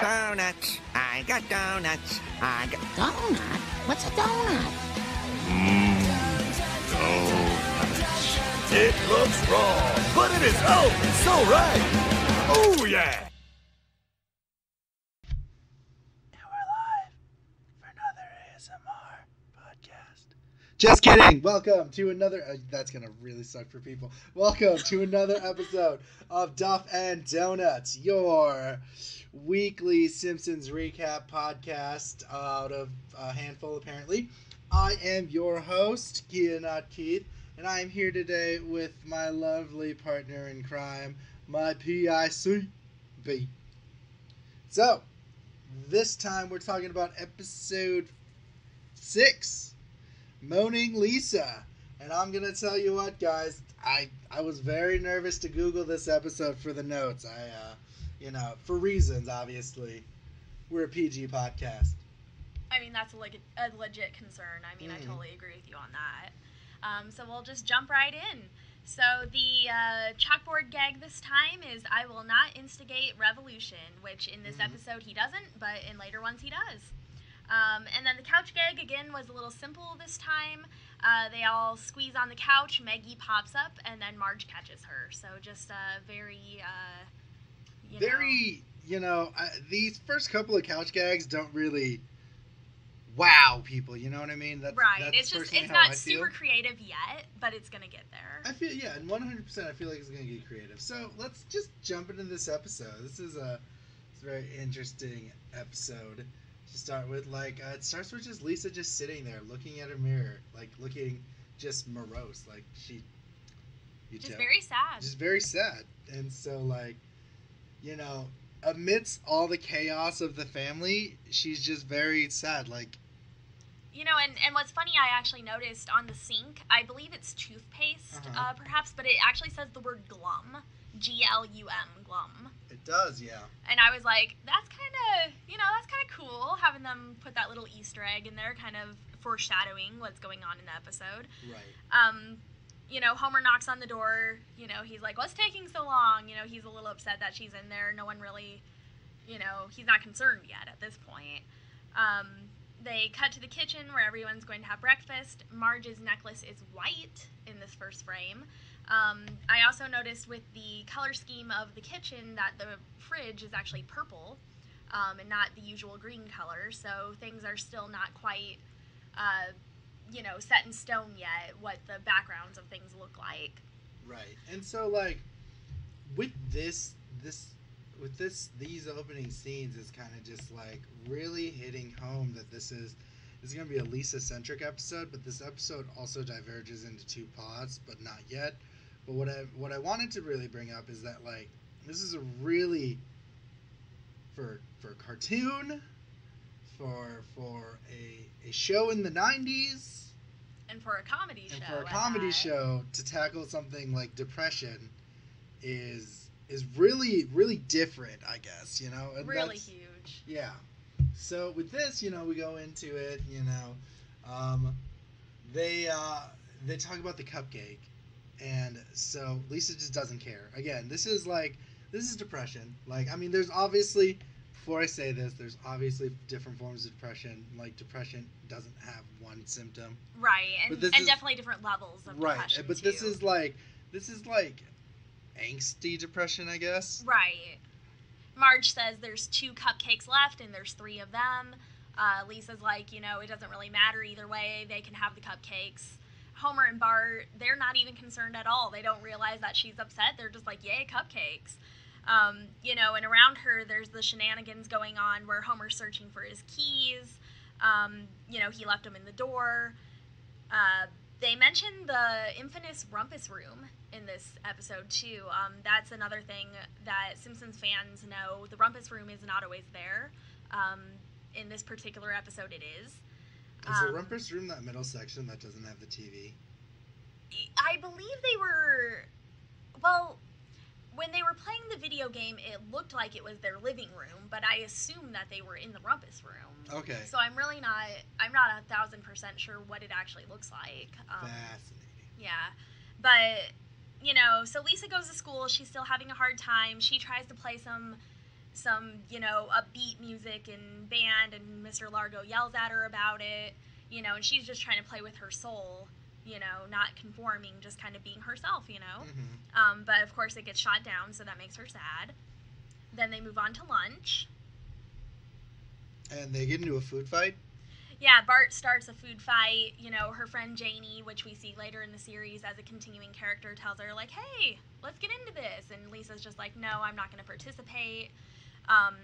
donuts. I got donuts. I got. Donut? What's a donut? Donuts! It looks wrong, but it is oh so right. Oh yeah. And we're live for another ASMR podcast. Just kidding. Welcome to another. Uh, that's gonna really suck for people. Welcome to another episode of Duff and Donuts, your weekly Simpsons recap podcast out of a handful, apparently. I am your host, Kia Not Keith, and I am here today with my lovely partner in crime, my PICB. So, this time we're talking about episode six, Moaning Lisa. And I'm gonna tell you what, guys, I I was very nervous to Google this episode for the notes. I, uh, you know, for reasons, obviously. We're a PG podcast. I mean, that's a, leg- a legit concern. I mean, I Mhm. totally agree with you on that. Um, so we'll just jump right in. So the uh, chalkboard gag this time is I will not instigate revolution, which in this Mhm. episode he doesn't, but in later ones he does. Um, and then the couch gag again was a little simple this time. Uh, they all squeeze on the couch. Maggie pops up, and then Marge catches her. So just a very, uh, you know- very, you know, I, these first couple of couch gags don't really wow people. You know what I mean? That's, right. That's it's just it's I not feel. super creative yet, but it's gonna get there. I feel yeah, and one hundred percent. I feel like it's gonna get creative. So let's just jump into this episode. This is a, it's a very interesting episode to start with. Like uh, it starts with just Lisa just sitting there looking at her mirror, like looking just morose, like she, you Just tell- very sad. just very sad. And so like, you know, amidst all the chaos of the family, she's just very sad. Like You know, and, and what's funny, I actually noticed on the sink, I believe it's toothpaste, Uh-huh. uh, perhaps, but it actually says the word glum. G L U M, glum. it does, yeah. And I was like, that's kind of, you know, that's kind of cool having them put that little Easter egg in there, kind of foreshadowing what's going on in the episode. Right. Um, you know, Homer knocks on the door. You know, he's like, "What's taking so long?" You know, he's a little upset that she's in there. No one really, you know, he's not concerned yet at this point. Um, they cut to the kitchen where everyone's going to have breakfast. Marge's necklace is white in this first frame. Um, I also noticed with the color scheme of the kitchen that the fridge is actually purple um, and not the usual green color. So things are still not quite. Uh, you know, set in stone yet what the backgrounds of things look like. Right. And so like with this this with this these opening scenes is kind of just like really hitting home that this is is going to be a Lisa centric episode, but this episode also diverges into two pods, but not yet. But what I what I wanted to really bring up is that like this is a really for for cartoon for for a a show in the 90s And for a comedy and show. for a comedy that. show to tackle something like depression is is really really different i guess you know and Really that's- huge. yeah so with this you know we go into it you know um, they uh, they talk about the cupcake and so lisa just doesn't care again this is like this is depression like i mean there's obviously before i say this there's obviously different forms of depression like depression doesn't have one symptom Right. And, and is- definitely different levels of right depression. but this is like this is like angsty depression i guess Right. Marge says there's two cupcakes left and there's three of them. Uh, Lisa's like, you know, it doesn't really matter either way. They can have the cupcakes. Homer and Bart, they're not even concerned at all. They don't realize that she's upset. They're just like, yay, cupcakes. Um, you know, and around her, there's the shenanigans going on where Homer's searching for his keys. Um, you know, he left them in the door. Uh, they mention the infamous rumpus room in this episode too. Um, that's another thing that Simpsons fans know. The rumpus room is not always there. Um, in this particular episode, it is. is the Um, rumpus room that middle section that doesn't have the tv I believe they were. Well, when they were playing the video game, it looked like it was their living room, but I assume that they were in the rumpus room. okay So I'm really not. I'm not a thousand percent sure what it actually looks like. Um, fascinating Yeah. But, you know, so Lisa goes to school. She's still having a hard time. She tries to play some some, you know, upbeat music and band, and Mr. Largo yells at her about it, you know, and she's just trying to play with her soul, you know, not conforming, just kind of being herself, you know. Mhm. Um, but of course, it gets shot down, so that makes her sad. Then they move on to lunch. And they get into a food fight. Yeah, Bart starts a food fight. You know, her friend Janie, which we see later in the series as a continuing character, tells her, like, hey, let's get into this. And Lisa's just like, no, I'm not going to participate. Um,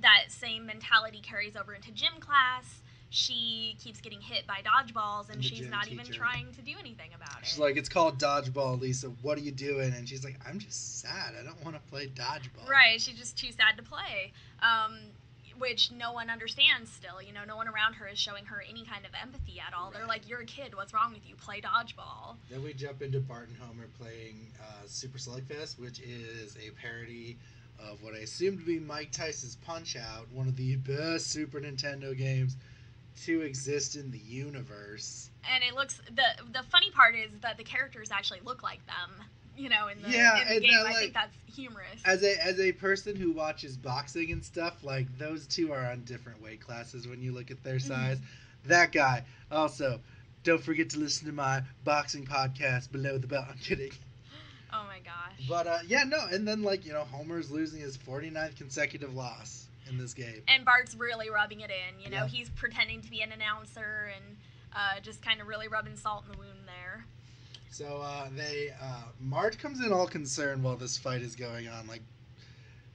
that same mentality carries over into gym class. She keeps getting hit by dodgeballs, and And she's not even trying to do anything about it. She's like, it's called dodgeball, Lisa. What are you doing? And she's like, I'm just sad. I don't want to play dodgeball. Right, she's just too sad to play. Um, which no one understands still. You know, no one around her is showing her any kind of empathy at all. They're like, you're a kid. What's wrong with you? Play dodgeball. Then we jump into Bart and Homer playing uh, Super Slugfest, which is a parody of what I assume to be Mike Tyson's Punch Out, one of the best Super Nintendo games to exist in the universe. And it looks the the funny part is that the characters actually look like them. You know, in the, Yeah, in the and game, they're I think that's humorous. As a as a person who watches boxing and stuff, like those two are on different weight classes when you look at their size. That guy also. Don't forget to listen to my boxing podcast, Below the Belt. I'm kidding. oh my gosh. But uh, yeah, no, and then like you know, Homer's losing his 49th consecutive loss in this game. and Bart's really rubbing it in. You know, Yeah. he's pretending to be an announcer and uh, just kind of really rubbing salt in the wound there. So uh, they uh, Marge comes in all concerned while this fight is going on, like,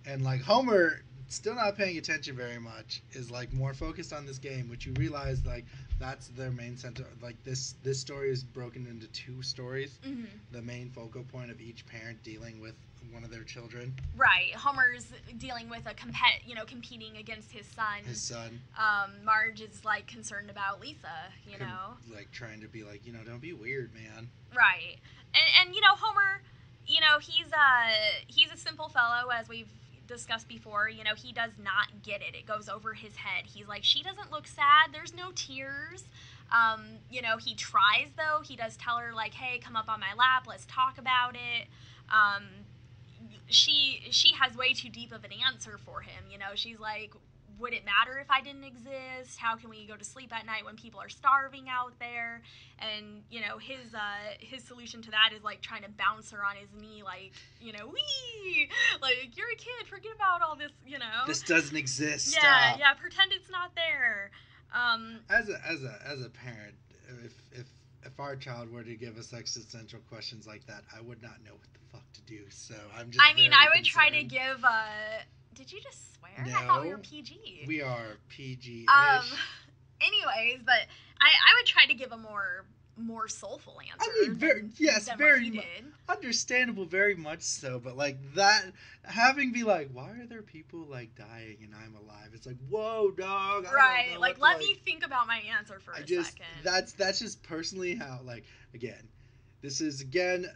and like Homer still not paying attention very much is like more focused on this game, which you realize like that's their main center. Like this this story is broken into two stories. hmm The main focal point of each parent dealing with one of their children, Right. Homer's dealing with a compet, you know, competing against his son. his son, um, Marge is like concerned about Lisa, you com- know. like trying to be like you know don't be weird, man. Right. And and you know Homer, you know, he's uh he's a simple fellow as we've discussed before, you know, he does not get it. It goes over his head. He's like she doesn't look sad. There's no tears. Um, you know, he tries though. He does tell her like, "Hey, come up on my lap. Let's talk about it." Um, she she has way too deep of an answer for him. You know, she's like, "Would it matter if I didn't exist? How can we go to sleep at night when people are starving out there?" And you know, his uh, his solution to that is like trying to bounce her on his knee, like you know, wee, like you're a kid, forget about all this, you know. This doesn't exist. yeah, Stop. yeah, pretend it's not there. Um, as a as a as a parent, if if if our child were to give us existential questions like that, I would not know what the fuck to do. So I'm just. I mean, I would try to give. Uh, did you just swear? I thought we No. were PG. We are PG. um. Anyways, but I I would try to give a more more soulful answer. I mean, very- than- yes, than very mu- Understandable, very much so. But like that, having be like, why are there people like dying and I'm alive? It's like, whoa, dog. I Right. Like, let me think about my answer for I a just second. that's that's just personally how like again, this is again.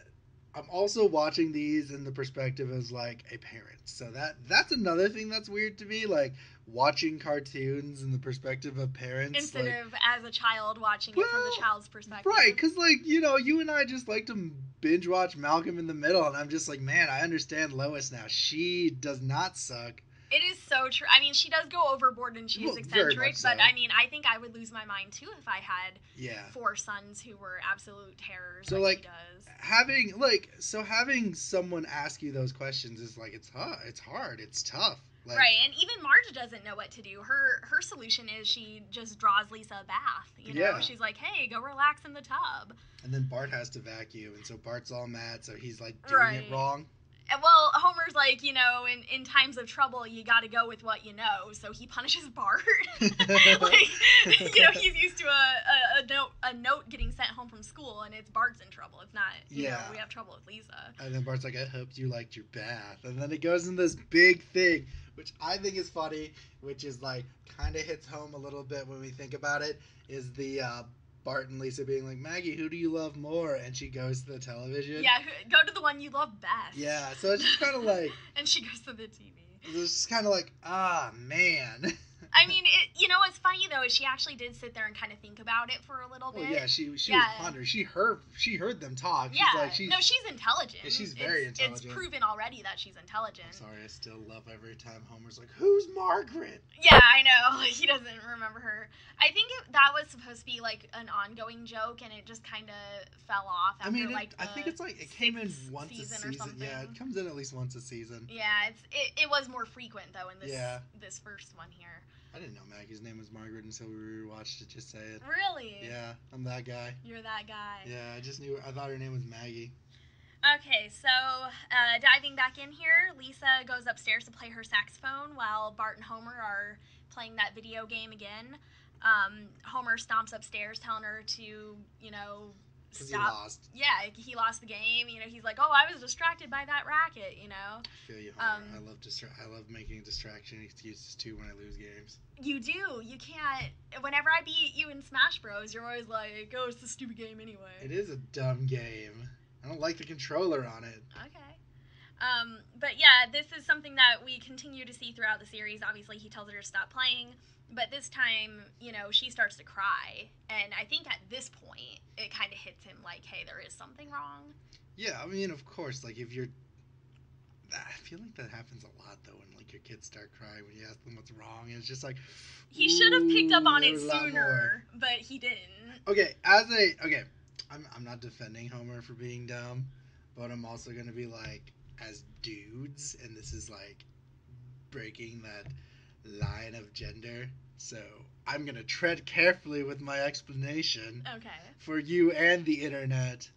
I'm also watching these in the perspective as like a parent, so that that's another thing that's weird to me. Like watching cartoons in the perspective of parents, Instead like, of as a child watching it from the child's perspective. right? Because like you know, you and I just like to binge watch Malcolm in the Middle, and I'm just like, man, I understand Lois now. She does not suck. It is so true. I mean, she does go overboard and she's Well, eccentric, much but. I mean, I think I would lose my mind too if I had Yeah. four sons who were absolute terrors So, like, like, having like so having someone ask you those questions is like it's hard it's hard it's tough like right, and even Marge doesn't know what to do. Her her solution is she just draws Lisa a bath. You know, Yeah. she's like, "Hey, go relax in the tub." and then bart has to vacuum and so bart's all mad so he's like doing Right. it wrong well, Homer's like, you know, in, in times of trouble, you got to go with what you know. So he punishes Bart. like, you know, he's used to a, a, a note a note getting sent home from school, and it's Bart's in trouble. It's not, you Yeah. know, we have trouble with Lisa. and then bart's like i hope you liked your bath and then it goes in this big thing which i think is funny which is like kind of hits home a little bit when we think about it is the uh bart and lisa being like maggie who do you love more and she goes to the television Yeah, go to the one you love best. yeah so it's just kind of like and she goes to the TV. it's just kind of like ah man I mean, it, you know what's funny though is she actually did sit there and kind of think about it for a little well, bit. yeah, she she Yeah. was pondering. She heard she heard them talk. She's yeah. like she's. no, she's intelligent. Yeah, she's very It's- intelligent. It's proven already that she's intelligent. I'm sorry, I still love every time Homer's like, "Who's Margaret?" Yeah, I know. He doesn't remember her. I think it, that was supposed to be like an ongoing joke, and it just kind of fell off. After, I mean, it, like I think it's like it came in once a season season. or something. Yeah, it comes in at least once a season. Yeah, it's it, it was more frequent though in this Yeah. this first one here. I didn't know Maggie's name was Margaret until we rewatched it. Just say it. Really? Yeah, I'm that guy. You're that guy. Yeah, I just knew. I thought her name was Maggie. Okay, so uh, diving back in here, Lisa goes upstairs to play her saxophone while Bart and Homer are playing that video game again. Um, Homer stomps upstairs, telling her to, you know, Because he lost. Yeah, he lost the game. You know, he's like, "Oh, I was distracted by that racket." You know, I feel you. Um, I love distra- I love making distraction excuses too when I lose games. you do. You can't. Whenever I beat you in Smash Bros, you're always like, "Oh, it's a stupid game anyway." It is a dumb game. I don't like the controller on it. Okay. Um, but yeah, this is something that we continue to see throughout the series. Obviously, he tells her to stop playing, but this time, you know, she starts to cry. And I think at this point, it kind of hits him like, hey, there is something wrong. Yeah, I mean, of course, like if you're. I feel like that happens a lot though, when like your kids start crying when you ask them what's wrong, and it's just like. He should have picked up on it was a lot more." sooner, but he didn't. Okay, as a okay, I'm I'm not defending Homer for being dumb, but I'm also gonna be like, as dudes, and this is like breaking that line of gender. So I'm gonna tread carefully with my explanation Okay. for you and the internet.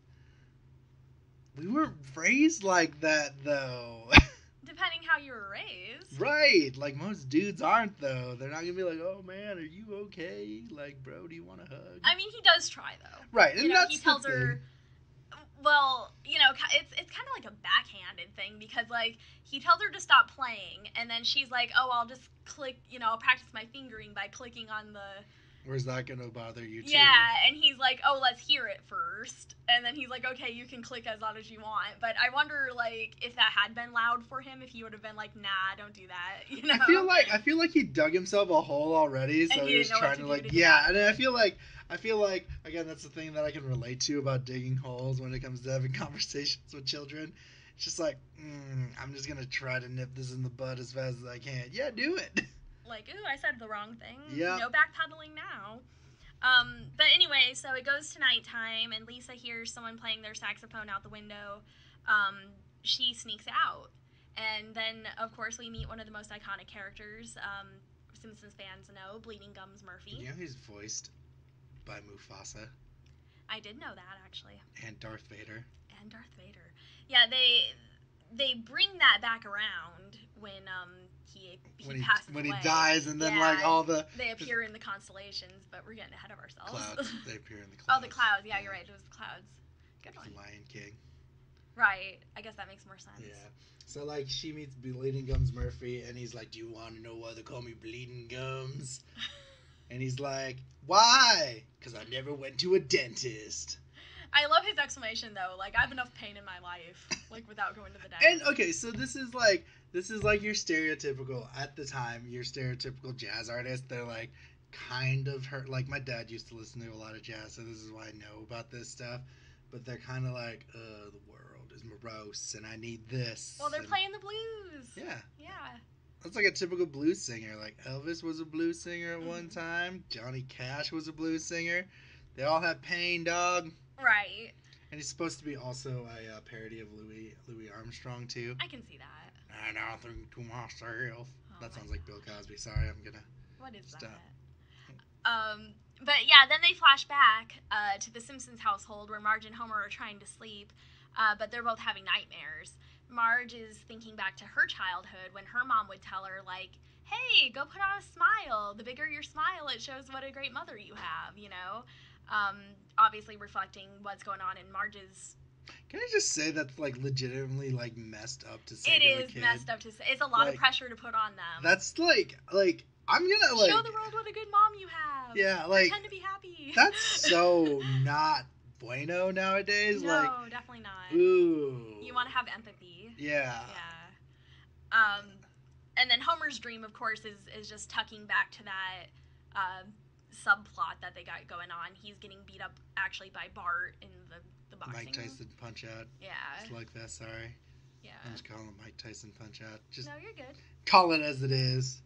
We weren't raised like that though. Depending how you were raised. right, like most dudes aren't though. They're not gonna be like, "Oh man, are you okay? Like, bro, do you want a hug?" I mean, he does try, though. right, and you know, that's he tells her. Well, you know, it's it's kind of like a backhanded thing because like he tells her to stop playing, and then she's like, "Oh, I'll just click. You know, I'll practice my fingering by clicking on the Where's that gonna bother you too? yeah." And he's like, "Oh, let's hear it first. And then he's like, "Okay, you can click as loud as you want." But I wonder, like, if that had been loud for him, if he would have been like, "Nah, don't do that." You know. I feel like I feel like he dug himself a hole already, so he was trying to to like to yeah, and I feel like I feel like again that's the thing that I can relate to about digging holes when it comes to having conversations with children. It's just like mm, I'm just gonna try to nip this in the bud as fast as I can. Yeah, do it. like, ooh, I said the wrong thing. Yeah. No backpedaling now. Um, but anyway, so it goes to nighttime, and Lisa hears someone playing their saxophone out the window. Um, she sneaks out. And then, of course, we meet one of the most iconic characters. Um, Simpsons fans know Bleeding Gums Murphy. You know he's voiced by Mufasa I did know that, actually. and Darth Vader. And Darth Vader. Yeah, they they bring that back around when um, he, he when he when away. he dies, and then Yeah, like all the They appear in the constellations, but we're getting ahead of ourselves. clouds, they appear in the oh, the clouds. Yeah, you're right. It was the clouds. Good one. Lion King. Right. I guess that makes more sense. Yeah. So like she meets Bleeding Gums Murphy and he's like, Do you wanna know why they call me Bleeding Gums? and he's like, Why? Because I never went to a dentist. I love his explanation though. Like I have enough pain in my life, like without going to the dentist. And okay, so this is like this is like your stereotypical at the time, your stereotypical jazz artist. They're like kind of hurt like my dad used to listen to a lot of jazz, so this is why I know about this stuff. But they're kinda like, uh, the world is morose and I need this. well, they're and- playing the blues. Yeah. Yeah. That's like a typical blues singer. Like Elvis was a blues singer at one Mhm. time. Johnny Cash was a blues singer. They all have pain, dog. Right. And he's supposed to be also a uh, parody of Louis Louis Armstrong too. I can see that. And I think to myself. Oh that sounds like Bill Cosby. Sorry, I'm gonna. What is Stop. that? Um, but yeah, then they flash back uh, to the Simpsons household where Marge and Homer are trying to sleep, uh, but they're both having nightmares. Marge is thinking back to her childhood when her mom would tell her, like, hey, go put on a smile. The bigger your smile, it shows what a great mother you have, you know? Um, obviously reflecting what's going on in Marge's. Can I just say that's like legitimately like messed up to say It to a kid? messed up to say. It's a lot Like, of pressure to put on them. That's like like I'm gonna like Show the world what a good mom you have. yeah like Pretend to be happy. that's so not bueno nowadays. no, Like definitely not. ooh. You want to have empathy. Yeah. Yeah. Um, and then Homer's dream, of course, is is just tucking back to that uh, subplot that they got going on. He's getting beat up actually by Bart in the the boxing. Mike Tyson punch out. Yeah, Like Slugfest, sorry. yeah. I'm just calling Mike Tyson punch out. Just No, you're good. call it as it is.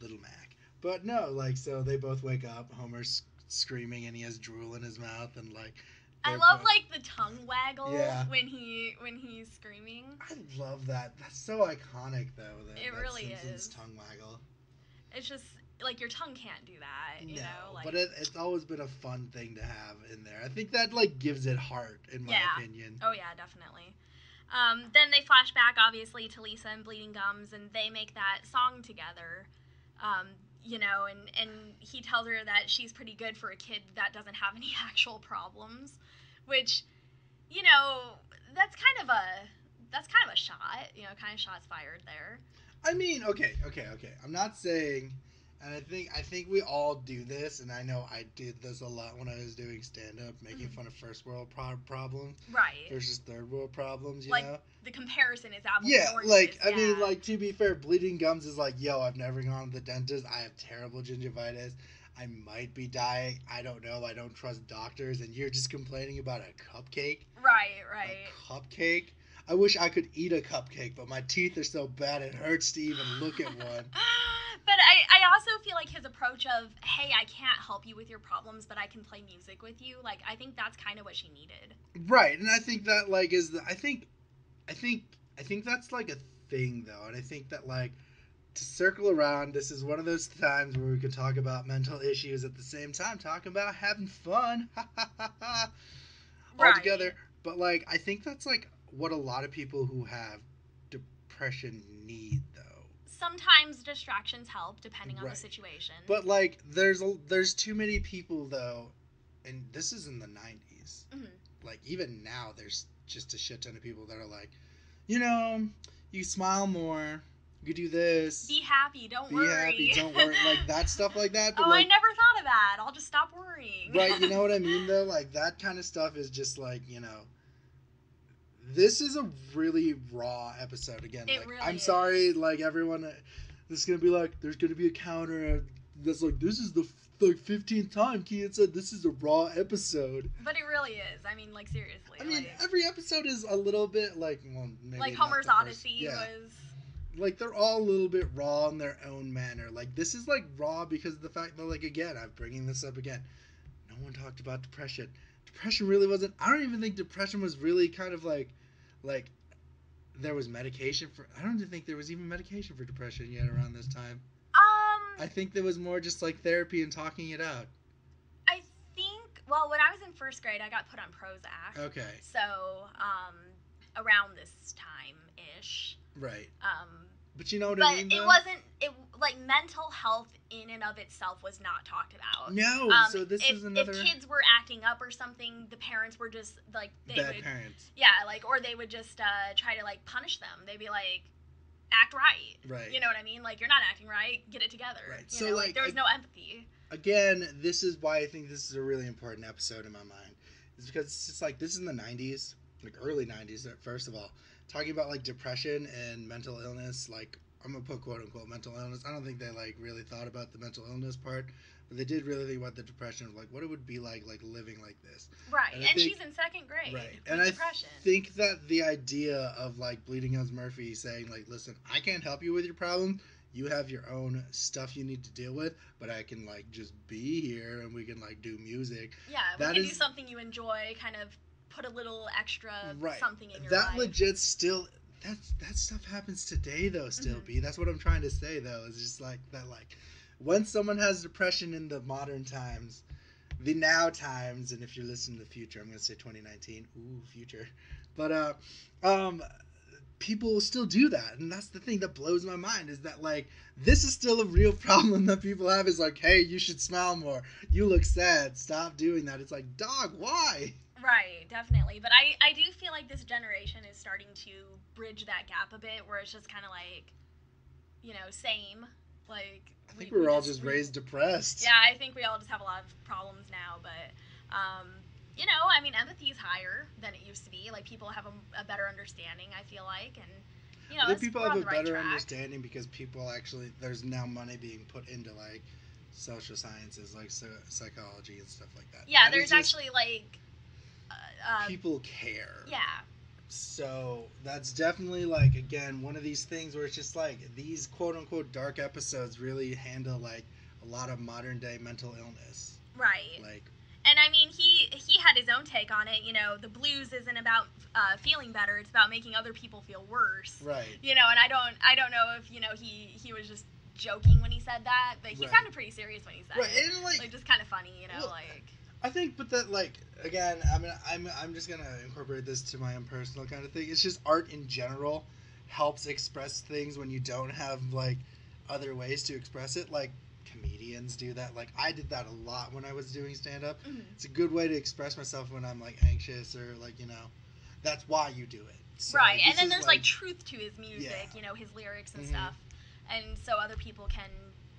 Little Mac. But no, like so they both wake up. Homer's screaming and he has drool in his mouth and like I love both- like the tongue waggle Yeah. when he when he's screaming. I love that. That's so iconic though. That, It that really Simpsons is. tongue waggle. It's just like your tongue can't do that, you no, know. Like, but it, it's always been a fun thing to have in there. I think that like gives it heart, in my Yeah. opinion. Oh yeah, definitely. Um, then they flash back obviously to Lisa and Bleeding Gums, and they make that song together. Um, you know, and and he tells her that she's pretty good for a kid that doesn't have any actual problems, which, you know, that's kind of a that's kind of a shot. You know, kind of shots fired there. I mean, okay, okay, okay. I'm not saying, and I think I think we all do this, and I know I did this a lot when I was doing stand up, making Mhm. fun of first world pro- problems Right. versus third world problems. You Like, know? The comparison is apples Yeah, like I mean, like to be fair, bleeding gums is like, yo, I've never gone to the dentist. I have terrible gingivitis. I might be dying. I don't know. I don't trust doctors, and you're just complaining about a cupcake. right, right. A cupcake. I wish I could eat a cupcake, but my teeth are so bad it hurts to even look at one. but I, I also feel like his approach of, hey, I can't help you with your problems, but I can play music with you. Like, I think that's kind of what she needed. Right, and I think that like is the, I think, I think I think that's like a thing though, and I think that like to circle around, this is one of those times where we could talk about mental issues at the same time, talking about having fun, all Right. together. But like, I think that's like what a lot of people who have depression need though. Sometimes distractions help, depending on Right. the situation. But like, there's a, there's too many people though, and this is in the '90s. Mhm. Like even now, there's just a shit ton of people that are like, you know, you smile more, you do this, be happy, don't be worry. happy, don't worry, like that stuff like that. But oh, I never thought of that. I'll just stop worrying. right, you know what I mean though? Like that kind of stuff is just like you know. This is a really raw episode again. It like, really I'm is. sorry, like everyone. uh, This is gonna be like there's gonna be a counter that's like this is the f- like 15th time Kien said this is a raw episode. But it really is. I mean, like, seriously. I mean, like, every episode is a little bit like well, maybe like Homer's Odyssey yeah, was. like they're all a little bit raw in their own manner. Like this is like raw because of the fact that like again, I'm bringing this up again. No one talked about depression. Depression really wasn't. I don't even think depression was really kind of like, like, there was medication for. I don't even think there was even medication for depression yet around this time. Um, I think there was more just like therapy and talking it out. I think. Well, when I was in first grade, I got put on Prozac. Okay, So, um, around this time ish. right. Um, But you know what but I mean. it wasn't. It like mental health in and of itself was not talked about. No. Um, so this if, is another if kids were acting up or something, the parents were just like they bad would, parents. yeah, like or they would just uh, try to like punish them. They'd be like, act right. Right. You know what I mean? Like you're not acting right. Get it together. Right. You So, know, like, there was I- no empathy. again, this is why I think this is a really important episode in my mind. Is because it's just like this is in the '90s, like early '90s. Uh, first of all, talking about like depression and mental illness. Like I'm gonna put quote unquote mental illness. I don't think they like really thought about the mental illness part, but they did really think about the depression of like what it would be like like living like this. Right. and And, think- she's in second grade. Right. And I think that the idea of like Bleeding Gums Murphy saying like, listen, I can't help you with your problem. You have your own stuff you need to deal with, but I can like just be here and we can like do music. yeah, we that can do something you enjoy. Kind of put a little extra Right. something in your that life. legit still that's that stuff happens today though still Mhm. b that's what i'm trying to say though it's just like that like when someone has depression in the modern times the now times and if you're listening to the future i'm going to say 2019 ooh future but uh um people still do that and that's the thing that blows my mind is that like this is still a real problem that people have is like hey you should smile more you look sad stop doing that it's like dog why Right, definitely. But I, I do feel like this generation is starting to bridge that gap a bit, where it's just kind of like, you know, same. Like i think we- we we all just we- raised depressed Yeah, I think we all just have a lot of problems now, but um, you know, I mean, empathy is higher than it used to be. Like people have a, a better understanding. I feel like, and You know, I think people have a right better track. understanding because people actually there's now money being put into like social sciences like so, psychology and stuff like that. Yeah, That there's just- actually like, uh, uh, people care. yeah, So that's definitely like again one of these things where it's just like these quote unquote dark episodes really handle like a lot of modern day mental illness. right. Like And I mean, he he had his own take on it. You know, the blues isn't about uh, feeling better; it's about making other people feel worse. right. You know, and I don't I don't know if you know he he was just joking when he said that, but he Right. sounded pretty serious when he said Right. it. And like, Like just kind of funny, you know, Well, like I think, but that like again, I mean, I'm I'm just gonna incorporate this to my own personal kind of thing. It's just art in general helps express things when you don't have like other ways to express it. Like comedians do that. Like I did that a lot when I was doing stand up. mhm. It's a good way to express myself when I'm like anxious or like you know, that's why you do it. So right. And then there's like, truth to his music, Yeah. you know, his lyrics and Mhm. stuff, and so other people can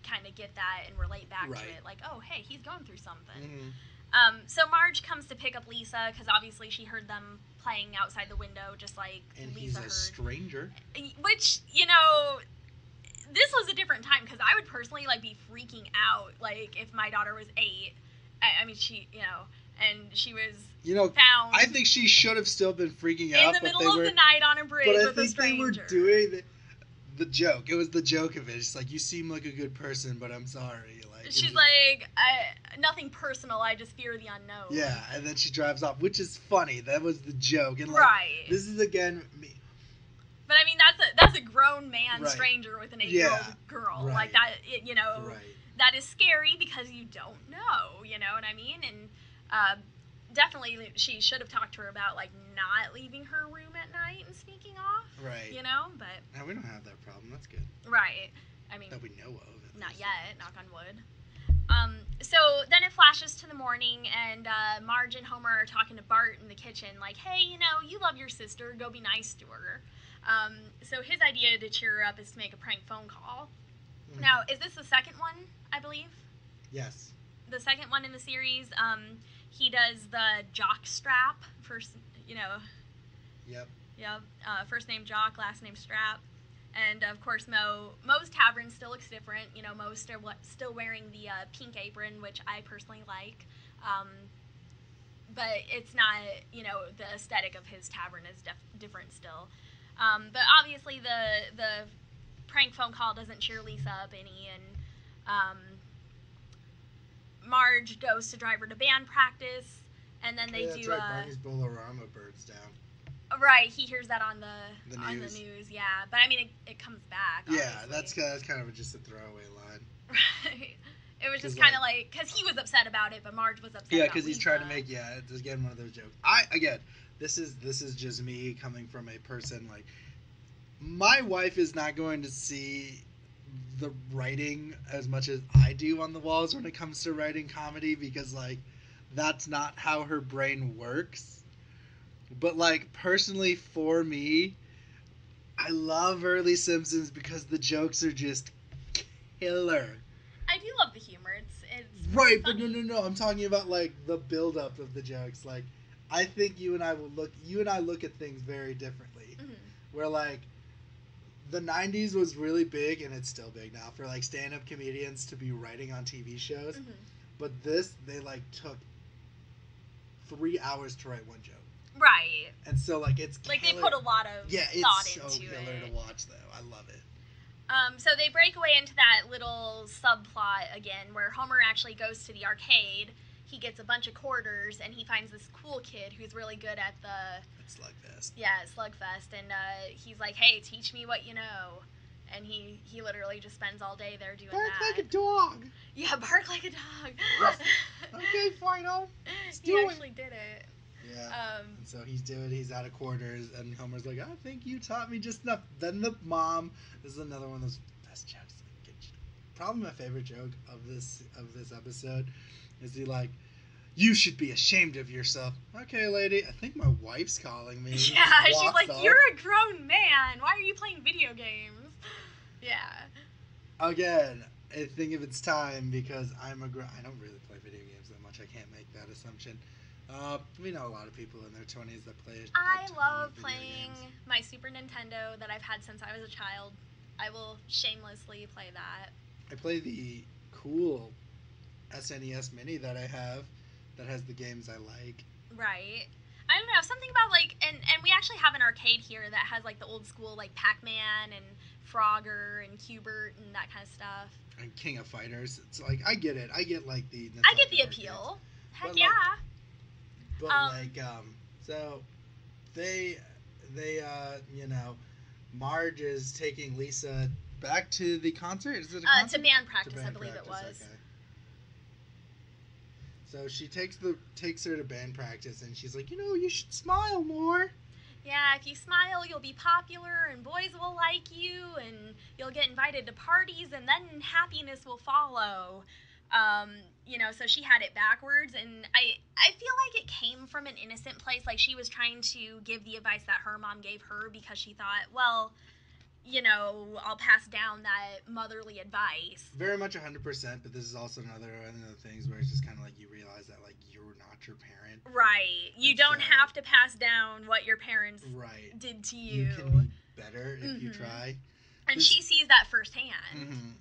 kind of get that and relate back Right. to it. Like, oh, hey, he's going through something. Mhm. Um, so Marge comes to pick up Lisa because obviously she heard them playing outside the window, just like and Lisa he's a heard. stranger. Which you know, this was a different time because I would personally like be freaking out like if my daughter was eight. I, I mean, she you know, and she was You know, found I think she should have still been freaking out in the but middle they of were. the night on a bridge but I with a think they were doing the, the joke. It was the joke of it. It's like you seem like a good person, but I'm sorry. She's like, I, nothing personal. I just fear the unknown. yeah, and then she drives off, which is funny. That was the joke, and like Right. this is again me. but I mean, that's a that's a grown man Right. stranger with an eight year old girl. Right. Like that, it, you know. Right. that is scary because you don't know, you know what I mean? And uh, definitely she should have talked to her about like not leaving her room at night and sneaking off, Right. you know? But Now we don't have that problem. That's good. right, I mean, That we know of. not yet, knock on wood. Um, so then it flashes to the morning, and uh, Marge and Homer are talking to Bart in the kitchen, like, "Hey, you know, you love your sister. Go be nice to her." Um, so his idea to cheer her up is to make a prank phone call. Mhm. Now, is this the second one? I believe. Yes. the second one in the series, um, he does the jock strap. First, you know, Yep. yeah, uh, first name Jock, last name Strap, and of course Moe. Moe's tavern still looks different. You know, Moe's still still wearing the uh, pink apron, which I personally like. Um, but it's not, you know, the aesthetic of his tavern is def- different still. Um, but obviously the the prank phone call doesn't cheer Lisa up any, and um, Marge goes to drive her to band practice, and then they yeah, that's do right. uh, Barney's Bowlarama burns down. Right. He hears that on the, The on news. the news, yeah. But I mean, it, it comes back. Yeah, obviously. that's kind of, that's kind of just a throwaway line. right. It was just kind of like because he was upset about it, but Marge was upset. Yeah, because he's trying to make yeah, it's again one of those jokes. I again, this is this is just me coming from a person like my wife is not going to see the writing as much as I do on the walls when it comes to writing comedy because like that's not how her brain works. But like personally for me, I love early Simpsons because the jokes are just killer. I do love the humor. It's it's Right, but no, no, no. I'm talking about like the build up of the jokes. Like, I think you and I will look. You and I look at things very differently. Mhm. Where like, the '90s was really big, and it's still big now for like stand-up comedians to be writing on TV shows. Mhm. But this, they like took three hours to write one joke, Right. and so like it's Like they put a lot of yeah, thought it's so into killer it. to watch though. I love it. Um, so they break away into that little subplot again, where Homer actually goes to the arcade. He gets a bunch of quarters, and he finds this cool kid who's really good at the Slugfest. yeah Slugfest, and uh, he's like, "Hey, teach me what you know." And he he literally just spends all day there doing Bark that. like a dog. yeah, bark like a dog. Okay, final. Let's he do it. actually did it. Yeah. Um, And so he's doing, he's out of quarters, and Homer's like, I think you taught me just enough. Then the mom, this is another one of those best jokes. Probably my favorite joke of this of this episode is he like, you should be ashamed of yourself. Okay, lady, I think my wife's calling me. yeah, she's like, off. "You're a grown man. Why are you playing video games?" Yeah. Again, I think if it's time because I'm a gr- I don't really play video games that much. I can't make that assumption. Uh, we know a lot of people in their twenties that play. a I love playing games. my Super Nintendo that I've had since I was a child. I will shamelessly play that. I play the cool SNES Mini that I have, that has the games I like. Right. I don't know, something about like and and we actually have an arcade here that has like the old school like Pac-Man and Frogger and Q*bert and that kind of stuff. And King of Fighters. It's like I get it. I get like the. I get the arcades. appeal. Heck But, like, yeah. But Um, like um so they they uh you know Marge is taking Lisa back to the concert. Is it a Uh, concert? to band To practice, I band believe it was. okay. So she takes the takes her to band practice and she's like, you know, you should smile more. Yeah, if you smile, you'll be popular and boys will like you and you'll get invited to parties and then happiness will follow. Um, you know, so she had it backwards and I I feel like it came from an innocent place like she was trying to give the advice that her mom gave her because she thought, well, you know, I'll pass down that motherly advice. Very much 100%, but this is also another one of the things where it's just kind of like you realize that like you're not your parent. Right. You And don't so- have to pass down what your parents Right. did to You you. can be better if you Mhm. try. and this- she sees that firsthand. Mhm.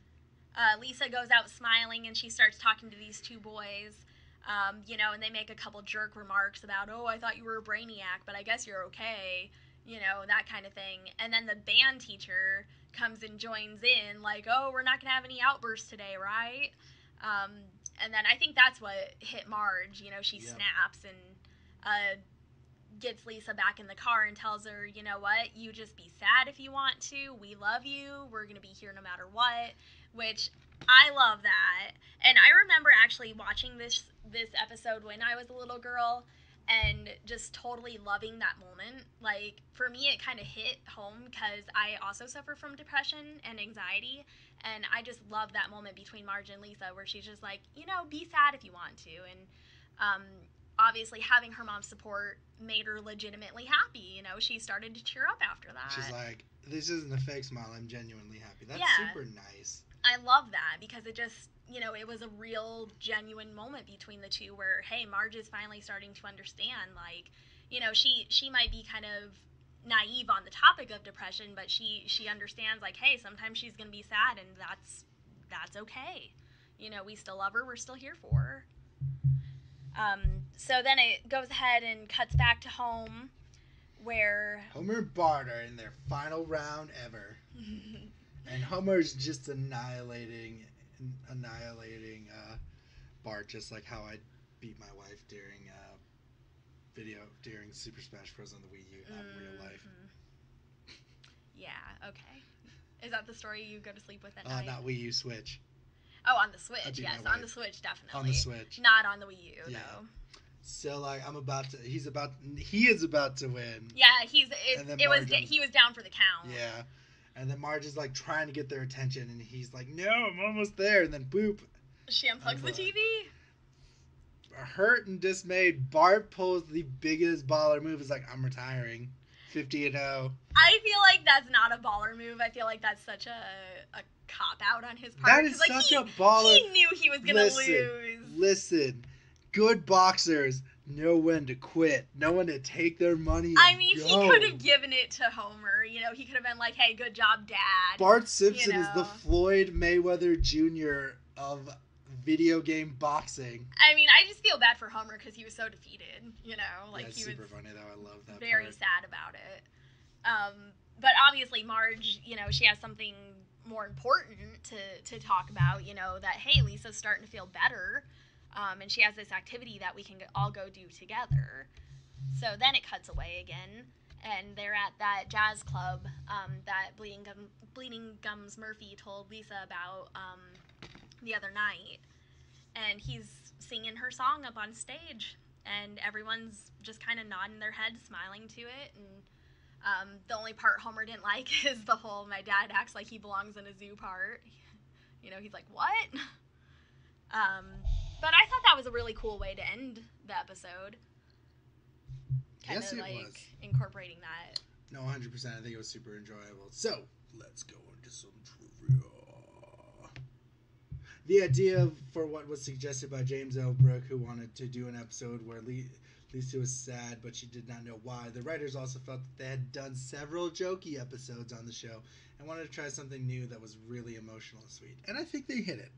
Uh, Lisa goes out smiling and she starts talking to these two boys. Um, you know, and they make a couple jerk remarks about, oh, I thought you were a brainiac, but I guess you're okay. You know, that kind of thing. And then the band teacher comes and joins in, like, oh, we're not going to have any outbursts today, right? Um, and then I think that's what hit Marge. You know, she Yep. snaps and uh, gets Lisa back in the car and tells her, you know what, you just be sad if you want to. We love you. We're going to be here no matter what which I love that. And I remember actually watching this this episode when I was a little girl and just totally loving that moment. Like for me it kind of hit home cuz I also suffer from depression and anxiety and I just love that moment between Marge and Lisa where she's just like, you know, be sad if you want to and um obviously having her mom's support made her legitimately happy. You know, she started to cheer up after that. She's like, this isn't a fake smile. I'm genuinely happy. That's Yeah. super nice. I love that because it just, you know, it was a real genuine moment between the two where hey, Marge is finally starting to understand like, you know, she she might be kind of naive on the topic of depression, but she she understands like, hey, sometimes she's going to be sad and that's that's okay. You know, we still love her, we're still here for her. Um, so then it goes ahead and cuts back to home where Homer and Bart are in their final round ever. And Homer's just annihilating, annihilating uh, Bart, just like how I beat my wife during uh, video during Super Smash Bros. on the Wii U, not in real life. Mhm. Yeah, okay. Is that the story you go to sleep with at Uh, night? not Wii U, Switch. Oh, on the Switch. Yes, on the. Switch, definitely. On the Switch. Not on the Wii U, Yeah. though. So like I'm about to, he's about, he is about to win. Yeah, he's it, it was he was down for the count. Yeah. And then Marge is like trying to get their attention, and he's like, "No, I'm almost there." And then boop, She unplugs the TV. hurt and dismayed, Bart pulls the biggest baller move. Is like, "I'm retiring, 50 and oh." 0." I feel like that's not a baller move. I feel like that's such a a cop out on his part. That is like, such he, a baller. He knew he was gonna Listen, lose. Listen, good boxers know when to quit, know when to take their money. I mean, go. he could have given it to Homer. You know, he could have been like, "Hey, good job, Dad." Bart Simpson is the. Floyd Mayweather Jr. of video game boxing. I mean, I just feel bad for Homer because he was so defeated. You know, like yeah, he super was funny though. I love that. very part. sad about it. Um, but obviously, Marge, you know, she has something more important to to talk about. You know, that hey, Lisa's starting to feel better, um, and she has this activity that we can all go do together. So then it cuts away again, and they're at that jazz club um, that Bleeding Gum, Bleeding Gums Murphy told Lisa about um, the other night, and he's singing her song up on stage, and everyone's just kind of nodding their head, smiling to it, and um, the only part Homer didn't like is the whole "my dad acts like he belongs in a zoo" part. You know, he's like, "What?" But I thought that was a really cool way to end the episode. Kind Yes, of like was. incorporating that. No, 100%. I think it was super enjoyable. So, let's go into some trivia. The idea for what was suggested by James L. Brooks, who wanted to do an episode where Le- Lisa was sad, but she did not know why. The writers also felt that they had done several jokey episodes on the show and wanted to try something new that was really emotional and sweet. And I think they hit it.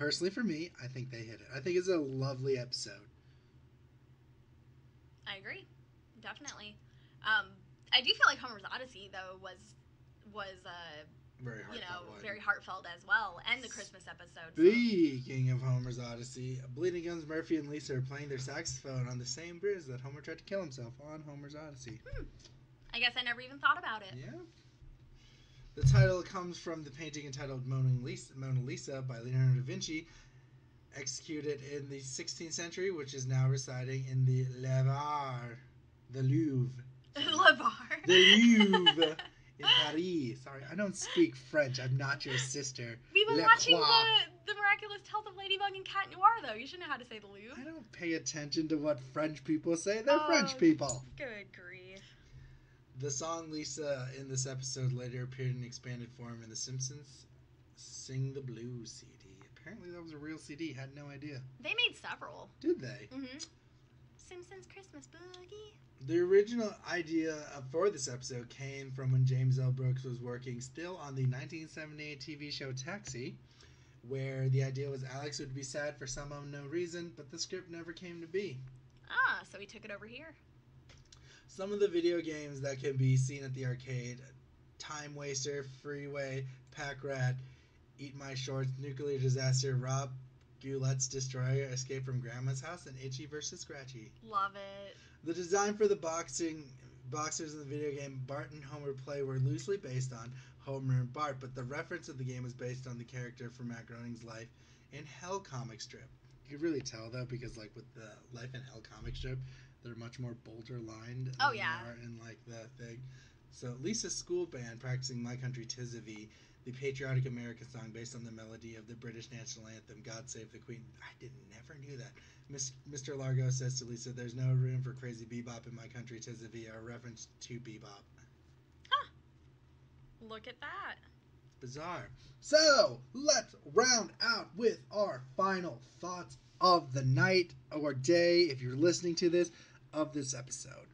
Personally, for me, I think they hit it. I think it's a lovely episode. I agree, definitely. Um, I do feel like Homer's Odyssey though was was uh, Very you heartfelt know one. very heartfelt as well, and the Christmas episode. so- Speaking of Homer's Odyssey, Bleeding Gums Murphy and Lisa are playing their saxophone on the same bridge that Homer tried to kill himself on Homer's Odyssey. I guess I never even thought about it. Yeah. The title comes from the painting entitled Mona Lisa, Mona Lisa by Leonardo da Vinci, executed in the 16th century, which is now residing in the Louvre, the Louvre, Lavar. the Louvre in Paris. Sorry, I don't speak French. I'm not your sister. We've been Le watching Croix. the, the miraculous health of Ladybug and Cat Noir though. You should know how to say the Louvre. I don't pay attention to what French people say. They're Oh. French people. Good grief. The song Lisa in this episode later appeared in expanded form in The Simpsons Sing the Blues CD. Apparently, that was a real CD. Had no idea. They made several. Did they? Mm-hmm. Simpsons Christmas Boogie. The original idea for this episode came from when James L. Brooks was working still on the 1978 TV show Taxi, where the idea was Alex would be sad for some unknown reason, but the script never came to be. Ah, so he took it over here. Some of the video games that can be seen at the arcade Time Waster, Freeway, Pack Rat, Eat My Shorts, Nuclear Disaster, Rob Goulet's Destroyer, Escape from Grandma's House, and Itchy vs. Scratchy. Love it. The design for the boxing boxers in the video game Bart and Homer play were loosely based on Homer and Bart, but the reference of the game was based on the character from Matt Groening's Life in Hell comic strip. You could really tell though, because like with the Life in Hell comic strip, they're much more bolder lined. Oh, than they yeah. are in like the thing. So Lisa's school band practicing My Country Tis of Thee, the patriotic American song based on the melody of the British national anthem "God Save the Queen." I didn't never knew that. Miss, Mr. Largo says to Lisa, "There's no room for crazy bebop in My Country Tis of Thee," a reference to bebop. Look at that. Bizarre. So let's round out with our final thoughts of the night or day, if you're listening to this, of this episode.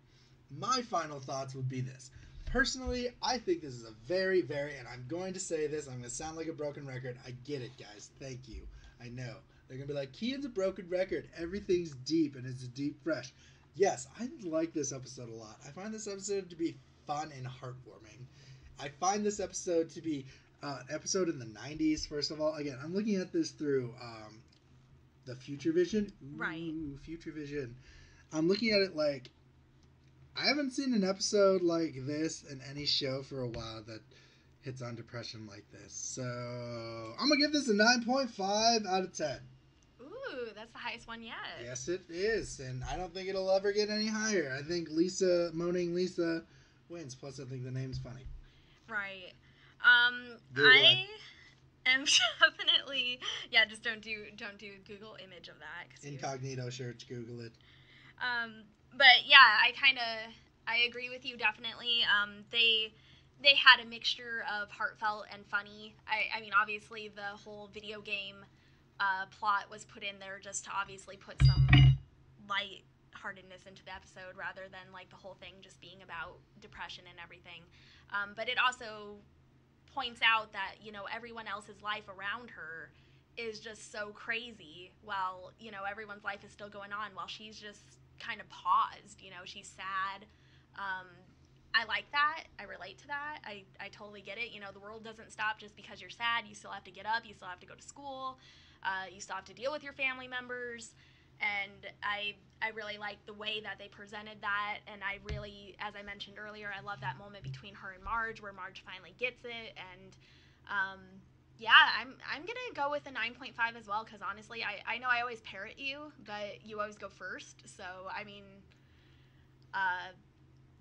My final thoughts would be this. Personally, I think this is a very, very, and I'm going to say this, I'm going to sound like a broken record. I get it, guys. Thank you. I know. They're going to be like, Keaton's a broken record. Everything's deep and it's a deep fresh. Yes, I like this episode a lot. I find this episode to be fun and heartwarming. I find this episode to be uh, an episode in the 90s, first of all. Again, I'm looking at this through um, the Future Vision. Ooh, Right. Future Vision. I'm looking at it like I haven't seen an episode like this in any show for a while that hits on depression like this. So I'm gonna give this a 9.5 out of 10. Ooh, that's the highest one yet. Yes, it is, and I don't think it'll ever get any higher. I think Lisa, moaning Lisa, wins. Plus, I think the name's funny. Right. Um, Google I am definitely yeah. Just don't do don't do Google image of that. Incognito search, Google it. Um, but yeah, I kind of I agree with you definitely. Um, they they had a mixture of heartfelt and funny. I I mean obviously the whole video game uh, plot was put in there just to obviously put some light heartedness into the episode rather than like the whole thing just being about depression and everything. Um, but it also points out that you know everyone else's life around her is just so crazy while you know everyone's life is still going on while she's just kind of paused you know she's sad. Um, i like that. I relate to that. I, I totally get it. You know the world doesn't stop just because you're sad. You still have to get up. You still have to go to school. Uh, you still have to deal with your family members. And I I really like the way that they presented that, and I really, as I mentioned earlier, I love that moment between her and Marge where Marge finally gets it, and um, yeah, I'm I'm gonna go with a 9.5 as well because honestly, I I know I always parrot you, but you always go first, so I mean, uh,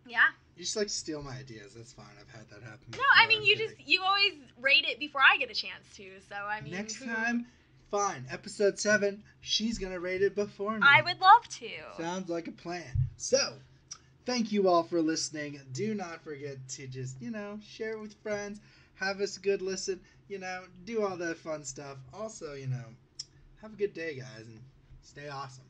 yeah. You just like steal my ideas. That's fine. I've had that happen. No, I before. mean I'm you kidding. just you always rate it before I get a chance to, so I mean Next who- time, fine. Episode seven, she's gonna rate it before me. I would love to. Sounds like a plan. So, thank you all for listening. Do not forget to just, you know, share it with friends, have us a good listen, you know, do all that fun stuff. Also, you know, have a good day, guys, and stay awesome.